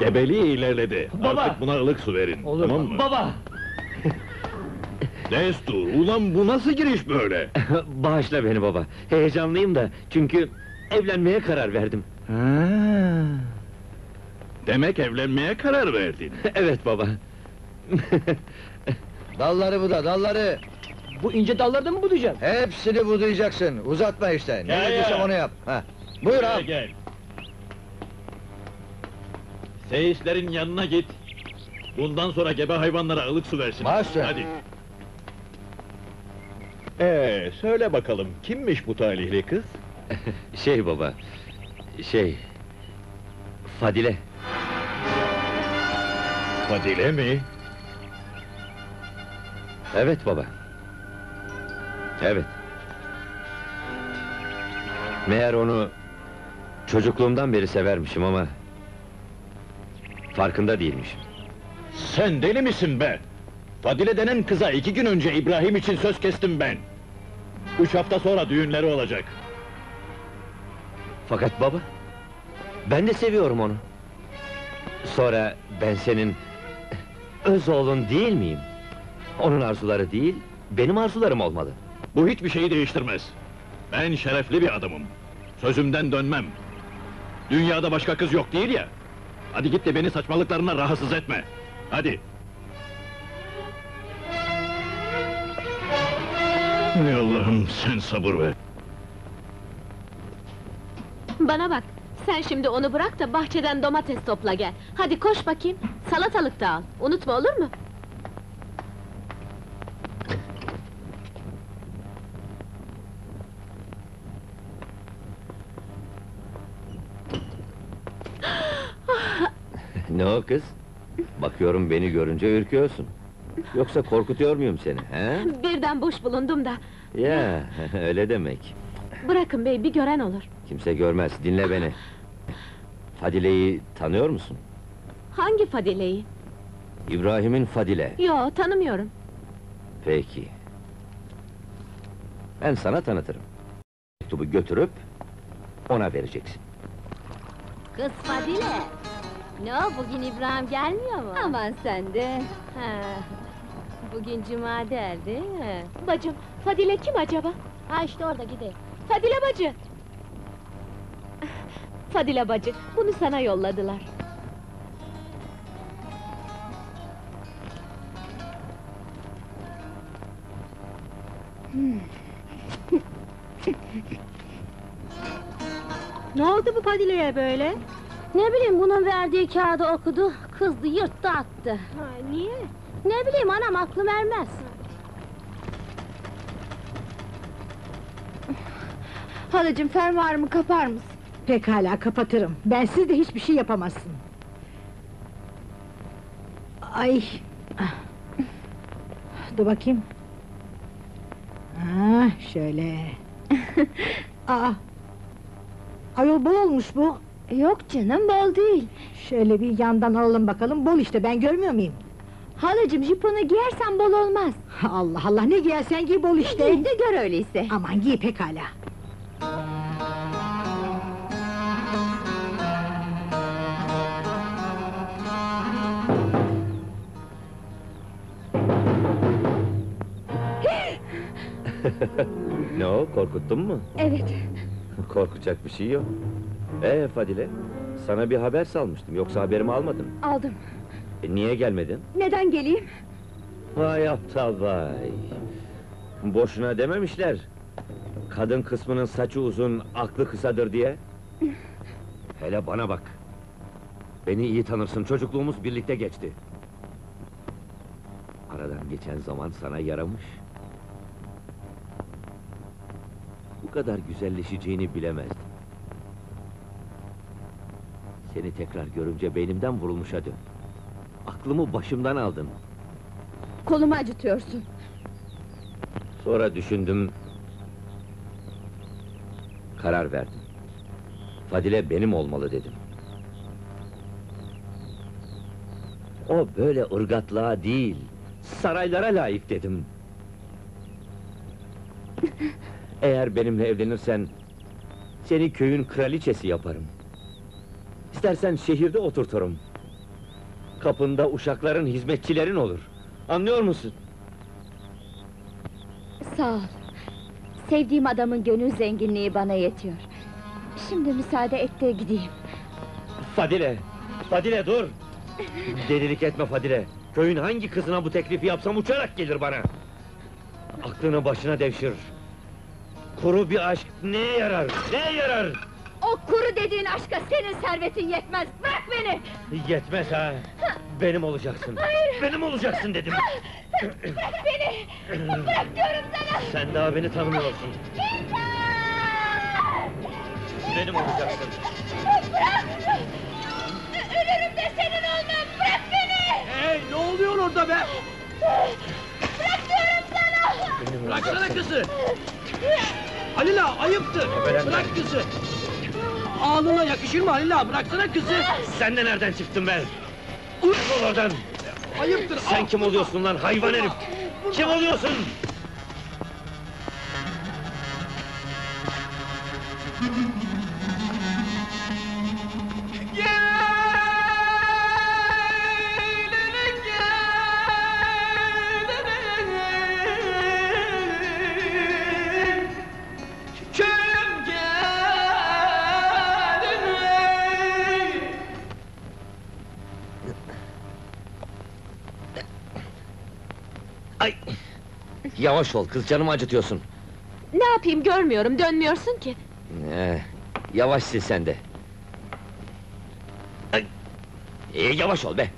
Gebeliği ilerledi. Baba! Artık buna ılık su verin. Olur tamam mı? Baba! Destur, ulan bu nasıl giriş böyle? Bağışla beni baba. Heyecanlıyım da çünkü evlenmeye karar verdim. Demek evlenmeye karar verdin. evet baba. Dalları bu da, dalları. Bu ince dallarda mı budayacağım? Hepsini budayacaksın. Uzatma işte. Ne Ya, dediysem ya. onu yap. Ha. Buyur Gel, ağam. gel. Seyislerin yanına git. Bundan sonra gebe hayvanlara ılık su versin. Üstüne. Hadi. Ee, söyle bakalım, kimmiş bu talihli kız? Şey baba. Şey. Fadile. Fadile mi? Evet baba. Evet. Meğer onu çocukluğumdan beri severmişim ama farkında değilmişim. Sen deli misin be? Fadile denen kıza iki gün önce İbrahim için söz kestim ben. Üç hafta sonra düğünleri olacak. Fakat baba, ben de seviyorum onu. Sonra ben senin öz oğlun değil miyim? Onun arzuları değil, benim arzularım olmalı. Bu hiçbir şeyi değiştirmez. Ben şerefli bir adamım. Sözümden dönmem. Dünyada başka kız yok değil ya. Hadi git de beni saçmalıklarına rahatsız etme. Hadi. Ey Allah'ım sen sabır ver. Bana bak, sen şimdi onu bırak da bahçeden domates topla gel. Hadi koş bakayım, salatalık da al. Unutma olur mu? Ne o kız? Bakıyorum beni görünce ürküyorsun. Yoksa korkutuyor muyum seni, he? Birden boş bulundum da. Ya, öyle demek. Bırakın bey, bir gören olur. Kimse görmez, dinle beni. Fadile'yi tanıyor musun? Hangi Fadile'yi? İbrahim'in Fadile. Yo, tanımıyorum. Peki. Ben sana tanıtırım. Mektubu götürüp ona vereceksin. Kız Fadile! Ne o, bugün İbrahim gelmiyor mu? Aman sen de! Bugün cuma der değil mi? Bacım, Fadile kim acaba? Ha işte orada gidelim. Fadile bacı! Fadile bacı, bunu sana yolladılar. Ne oldu bu Fadile'ye böyle? Ne bileyim bunun verdiği kağıdı okudu, kızdı, yırttı attı. Ha, niye? Ne bileyim anam aklım ermez. Halacığım fermuarımı kapar mısın? Pekala kapatırım. Bensiz de hiçbir şey yapamazsın. Ay. Ah. Dur bakayım. Ha, şöyle. Aa. Ayol bol olmuş bu. Yok canım, bol değil. Şöyle bir yandan alalım bakalım. Bol işte ben görmüyor muyum? Halacığım, jiponu giyersen bol olmaz. Allah Allah ne giyersen giy bol işte. Giy de gör öyleyse. Aman giy pekala. Ne o, korkuttun mu? Evet. Korkacak bir şey yok. Ee Fadile, sana bir haber salmıştım, yoksa haberimi almadın. Aldım. E, niye gelmedin? Neden geleyim? Vay aptal vay! Boşuna dememişler. Kadın kısmının saçı uzun, aklı kısadır diye. Hele bana bak. Beni iyi tanırsın, çocukluğumuz birlikte geçti. Aradan geçen zaman sana yaramış. Bu kadar güzelleşeceğini bilemezdim. Seni tekrar görünce beynimden vurulmuşa döndüm. Aklımı başımdan aldın. Kolumu acıtıyorsun. Sonra düşündüm... Karar verdim. Fadile benim olmalı dedim. O böyle ırgatlığa değil, saraylara layık dedim. Eğer benimle evlenirsen... ...seni köyün kraliçesi yaparım. İstersen şehirde oturturum. Kapında uşakların, hizmetçilerin olur. Anlıyor musun? Sağ ol. Sevdiğim adamın gönül zenginliği bana yetiyor. Şimdi müsaade et de gideyim. Fadile! Fadile dur! Delilik etme Fadile! Köyün hangi kızına bu teklifi yapsam uçarak gelir bana! Aklını başına devşir! Kuru bir aşk neye yarar? Neye yarar? O kuru dediğin aşka senin servetin yetmez. Bırak beni! Yetmez ha! Benim olacaksın! Hayır! Benim olacaksın dedim! Bırak beni! Bırak diyorum sana! Sen daha beni tanımıyorsun! Benim olacaksın! Bırak! Ölürüm de senin olmam! Bırak beni! Hey ne oluyor orada be? Bırak diyorum sana! Benim Bıraksana kızı. Halil ağa ayıptır. Bırak kızı. Ağlına yakışır mı Halil? Bıraksana kızı. Sen de nereden çıktın be? Defol oradan! Ayıptır. Sen kim oluyorsun lan hayvan herif? Kim oluyorsun? Yavaş ol kız canımı acıtıyorsun. Ne yapayım görmüyorum, dönmüyorsun ki. Ee, yavaş sil sen de. Ay! Ee, yavaş ol be!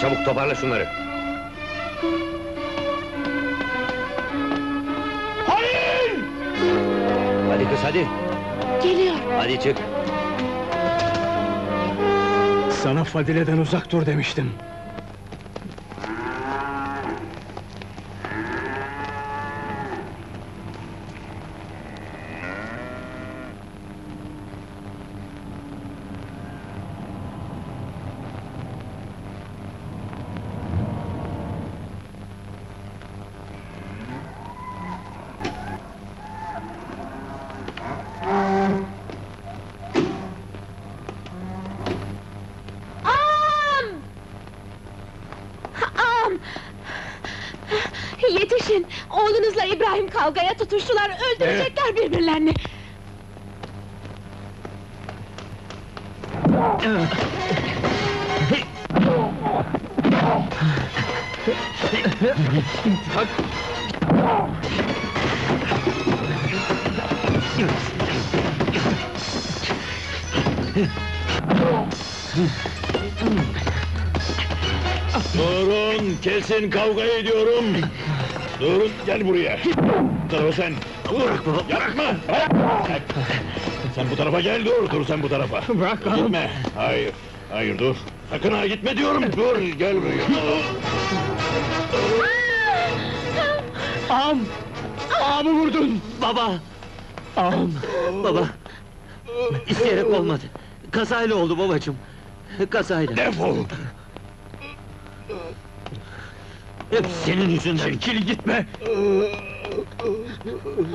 Çabuk toparla şunları. Hadi kız hadi. Geliyor! Hadi çık. Sana Fadile'den uzak dur demiştim. İbrahim kavgaya tutuştular, öldürecekler birbirlerini! Durun, kesin kavga ediyorum. Durun, gel buraya. Bu tarafa sen. Dur, yapma. Bırak. Sen bu tarafa gel, dur, dur sen bu tarafa. Bırak Gitme. Hayır, hayır dur. Sakın ha gitme diyorum. Dur, gel buraya. Ağam! Ağamı vurdun! Baba! Ağam! Baba! İsteyerek olmadı. Kazayla oldu babacığım. Kazayla. Defol. Hep senin yüzünden. Çekil gitme.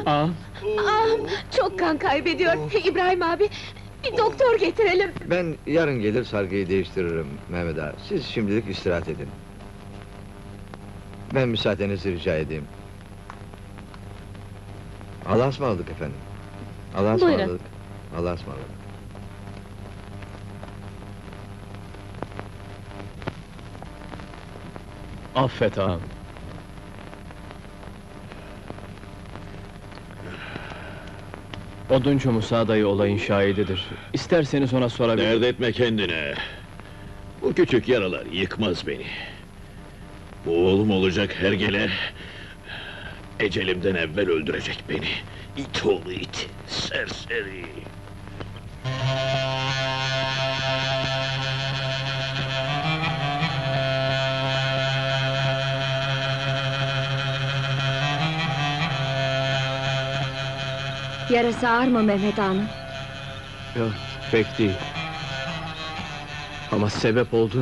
Ağam! Am! Çok kan kaybediyor, İbrahim abi! Bir doktor getirelim! Ben yarın gelir sargıyı değiştiririm Mehmet ağa. Siz şimdilik istirahat edin. Ben müsaadenizi rica edeyim. Allah'a ısmarladık efendim. Allah'a Buyurun. ısmarladık. Allah'a ısmarladık. Affet ağam. Oduncu Musa dayı olayın şahididir. İsterseniz ona sorabilirim. Dert etme kendine. Bu küçük yaralar yıkmaz beni. Bu oğlum olacak hergele... ...ecelimden evvel öldürecek beni. İt oğlu it, serseri. Yarası ağır mı Mehmet Hanım? Yok, pek değil. Ama sebep olduğun